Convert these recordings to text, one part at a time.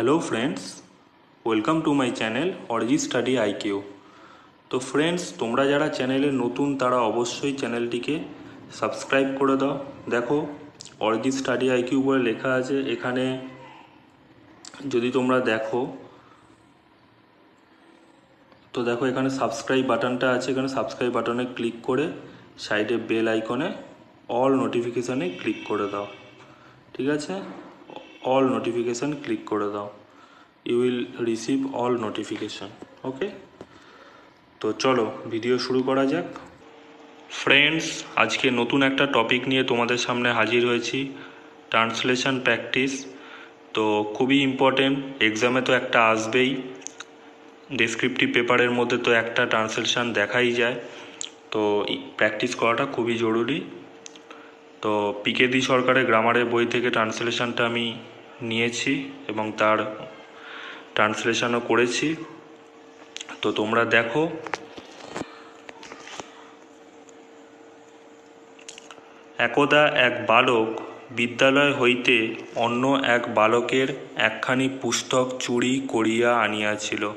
Hello friends welcome to my channel অরিজি study IQ তো friends তোমরা যারা চ্যানেলে নতুন, তারা অবশ্যই চ্যানেলটিকে সাবস্ক্রাইব করে দাও। দেখো অরিজি স্টাডি আইকিউ বলে লেখা আছে। এখানে যদি তোমরা দেখো, তো দেখো এখানে সাবস্ক্রাইব বাটনটা আছে। এখানে সাবস্ক্রাইব বাটনে ক্লিক করে সাইডে বেল আইকনে অল নোটিফিকেশানে ক্লিক করে দাও। ঠিক আছে? অল নোটিফিকেশান ক্লিক করে দাও। You will receive all notification okay তো চলো ভিডিও শুরু করা যাক। ফ্রেন্ডস আজকে নতুন একটা টপিক নিয়ে তোমাদের সামনে হাজির হয়েছি। ট্রান্সলেশন প্র্যাকটিস তো খুবই ইম্পর্টেন্ট এক্সামে তো একটা আসবেই। ডেসক্রিপটিভ পেপারের মধ্যে তো একটা ট্রান্সলেশন দেখাই যায়। তো প্র্যাকটিস করাটা খুবই জরুরি। তো পিকেদি সরকারের গ্রামারের বই থেকে ট্রান্সলেশনটা আমি নিয়েছি এবং তার ট্রান্সলেশনও করেছি। তো তোমরা দেখো, একদা এক বালক বিদ্যালয় হইতে অন্য এক বালকের একখানি পুস্তক চুরি করিয়া আনিয়াছিল।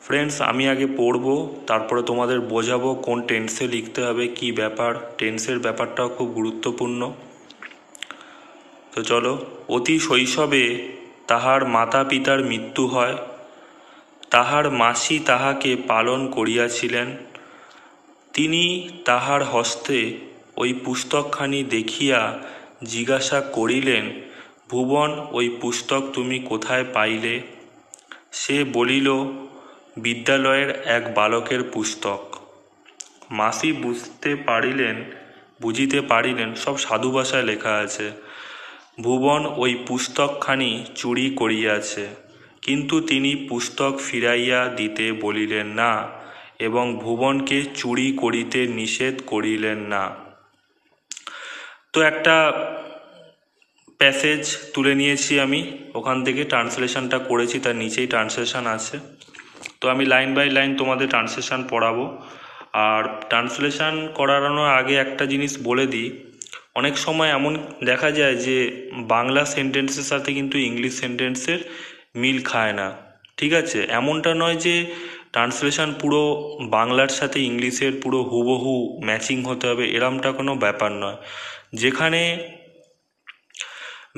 ফ্রেন্ডস আমি আগে পড়ব, তারপরে তোমাদের বোঝাবো কোন টেন্সে লিখতে হবে, কি ব্যাপার। টেন্সের ব্যাপারটাও খুব গুরুত্বপূর্ণ। তো চলো, অতি শৈশবে তাহার মাতা পিতার মৃত্যু হয়। তাহার মাসি তাহাকে পালন করিয়াছিলেন। তিনি তাহার হস্তে ওই পুস্তকখানি দেখিয়া জিজ্ঞাসা করিলেন, ভুবন, ওই পুস্তক তুমি কোথায় পাইলে? সে বলিল, বিদ্যালয়ের এক বালকের পুস্তক। মাসি বুঝতে পারিলেন, বুঝিতে পারিলেন, সব সাধু ভাষায় লেখা আছে। ভুবন ওই পুস্তকখানি চুরি করিয়াছে, কিন্তু তিনি পুস্তক ফিরাইয়া দিতে বলিলেন না এবং ভুবনকে চুরি করিতে নিষেধ করিলেন না। তো একটা প্যাসেজ তুলে নিয়েছি আমি, ওখান থেকে ট্রান্সলেশনটা করেছি, তার নিচেই ট্রান্সলেশন আছে। তো আমি লাইন বাই লাইন তোমাদের ট্রান্সলেশন পড়াবো। আর ট্রান্সলেশন করানোর আগে একটা জিনিস বলে দিই অনেক সময় এমন দেখা যায় যে বাংলা সেন্টেন্সের সাথে কিন্তু ইংলিশ সেন্টেন্সের মিল খায় না। ঠিক আছে? এমনটা নয় যে ট্রান্সলেশন পুরো বাংলার সাথে ইংলিশের পুরো হুবহু ম্যাচিং হতে হবে, এরমটা কোনো ব্যাপার নয়। যেখানে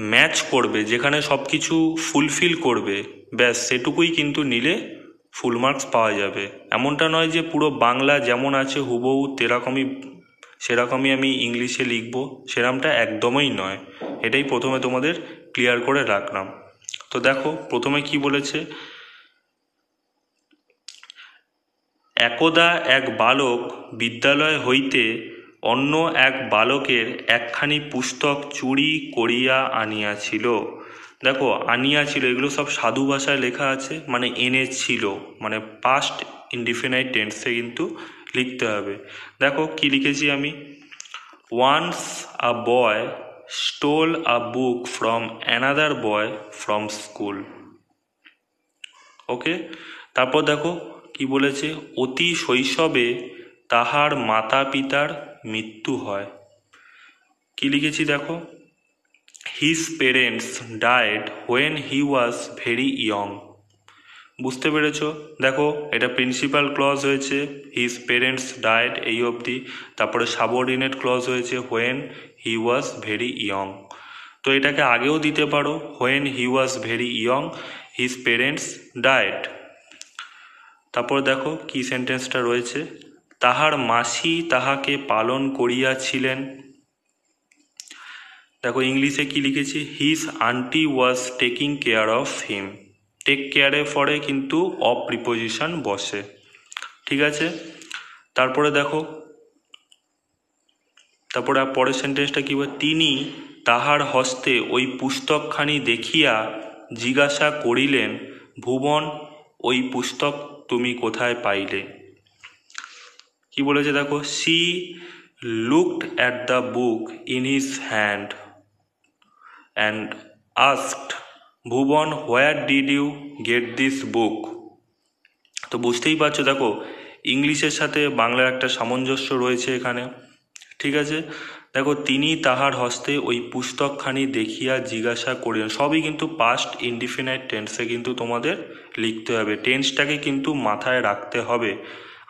ম্যাচ করবে, যেখানে সব কিছু ফুলফিল করবে, ব্যাস সেটুকুই কিন্তু নিলে ফুল মার্কস পাওয়া যাবে। এমনটা নয় যে পুরো বাংলা যেমন আছে হুবহু তেরকমই সেরকমই আমি ইংলিশে লিখব সেরকমটা একদমই নয়। এটাই প্রথমে তোমাদের ক্লিয়ার করে রাখলাম। তো দেখো, প্রথমে কি বলেছে? একদা এক বালক বিদ্যালয় হইতে অন্য এক বালকের একখানি পুস্তক চুরি করিয়া আনিয়াছিল। দেখো, আনিয়াছিল, এগুলো সব সাধু ভাষায় লেখা আছে মানে এনেছিল মানে পাস্ট ইনডিফিনাইট টেন্সে কিন্তু লিখতে হবে। দেখো কি লিখেছি আমি? Once a boy stole a book from another boy from school okay তারপর দেখো কি বলেছে? অতি শৈশবে তাহার মাতা পিতার মৃত্যু হয়। কি লিখেছি দেখো? His parents died when he was very young বুঝতে পেরেছ? দেখো, এটা প্রিন্সিপাল ক্লজ হয়েছে হিজ পেরেন্টস ডায়েট এই অবধি। তারপরে সাবঅর্ডিনেট ক্লজ হয়েছে when he was very young তো এটাকে আগেও দিতে পারো when he was very young his parents died তারপর দেখো, কি সেন্টেন্সটা রয়েছে? তাহার মাসি তাহাকে পালন করিয়াছিলেন। দেখো, ইংলিশে কি লিখেছি? His aunty was taking care of him take কেয়ারে পরে কিন্তু অফ প্রিপোজিশন বসে। ঠিক আছে? তারপরে দেখো, তারপরে পরের সেন্টেন্সটা কী বলে? তিনি তাহার হস্তে ওই পুস্তকখানি দেখিয়া জিজ্ঞাসা করিলেন, ভুবন, ওই পুস্তক তুমি কোথায় পাইলে কি বলেছে দেখো? She looked at the book in his hand and asked Bhuban where did you get this book তো বুঝতেই পারছ, দেখো, ইংলিশের সাথে বাংলার একটা সামঞ্জস্য রয়েছে এখানে, ঠিক আছে? দেখো, তিনি তাহার হস্তে ওই পুস্তকখানি দেখিয়া জিজ্ঞাসা করিলেন। সবই কিন্তু পাস্ট ইনডিফিনাইট টেন্সে কিন্তু তোমাদের লিখতে হবে। টেন্সটাকে কিন্তু মাথায় রাখতে হবে।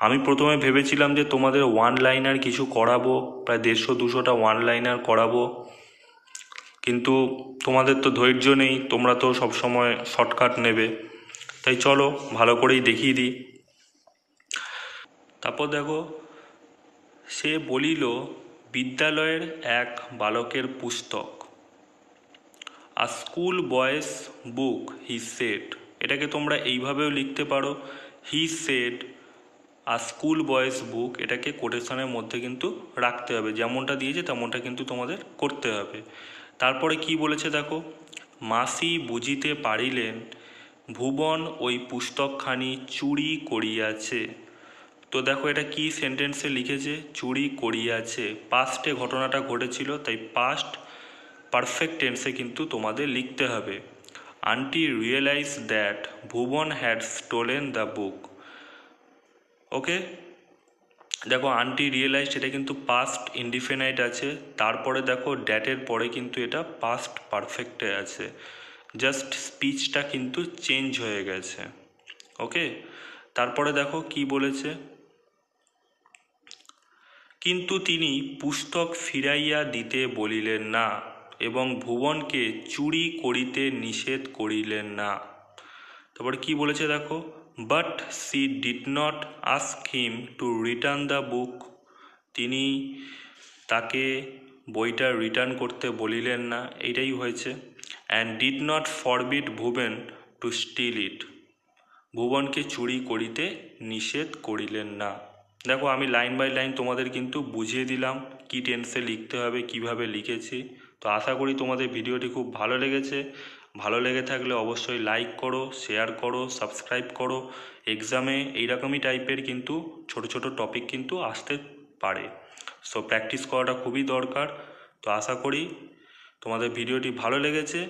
আমি প্রথমে ভেবেছিলাম যে তোমাদের ওয়ান লাইনার কিছু করাবো, প্রায় দেড়শো, দুশোটা ওয়ান লাইনার করাবো। কিন্তু তোমাদের তো ধৈর্য নেই, তোমরা তো সবসময় শর্টকাট নেবে। তাই চলো, ভালো করেই দেখিয়ে দিই। তারপর দেখো, সে বলিল, বিদ্যালয়ের এক বালকের পুস্তক। A school boy's book, he said. এটাকে তোমরা এইভাবেও লিখতে পারো, he said R school boy's বুক। এটাকে কোটেশনের মধ্যে কিন্তু রাখতে হবে। যেমনটা দিয়েছে, তেমনটা কিন্তু তোমাদের করতে হবে। তারপরে কি বলেছে দেখো? মাসি বুঝিতে পারিলেন, ভুবন ওই পুস্তকখানি চুরি করিয়াছে। তো দেখো এটা কি সেন্টেন্সে লিখেছে? চুরি করিয়াছে। পাস্টে ঘটনাটা ঘটেছিল, তাই পাস্ট পারফেক্ট টেন্সে কিন্তু তোমাদের লিখতে হবে। Aunty realise that Bhuban had stolen the book okay দেখো আন্টি রিয়েলাইজ এটা কিন্তু পাস্ট ইনডিফিনাইট আছে। তারপরে দেখো ড্যাটের পরে কিন্তু এটা পাস্ট পারফেক্টে আছে। জাস্ট স্পিচটা কিন্তু চেঞ্জ হয়ে গেছে। ওকে তারপরে দেখো, কি বলেছে? কিন্তু তিনি পুস্তক ফিরাইয়া দিতে বলিলেন না এবং ভুবনকে চুরি করিতে নিষেধ করিলেন না। তারপরে কি বলেছে দেখো? But she did not ask him to return the book তিনি তাকে বইটা রিটার্ন করতে বলিলেন না এইটাই হয়েছে। And did not forbid Bhuban to steal it ভুবনকে চুরি করিতে নিষেধ করিলেন না। দেখো, আমি লাইন বাই লাইন তোমাদের কিন্তু বুঝিয়ে দিলাম, কি টেন্সে লিখতে হবে, কীভাবে লিখেছি। তো আশা করি তোমাদের ভিডিওটি খুব ভালো লেগেছে। ভালো লেগে থাকলে অবশ্যই লাইক করো শেয়ার করো সাবস্ক্রাইব করো। এক্সামে এইরকমই টাইপের কিন্তু ছোট ছোট টপিক কিন্তু আসতে পারে। সো প্র্যাকটিস করাটা খুবই দরকার। তো আশা করি তোমাদের ভিডিওটি ভালো লেগেছে।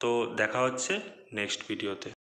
তো দেখা হচ্ছে নেক্সট ভিডিওতে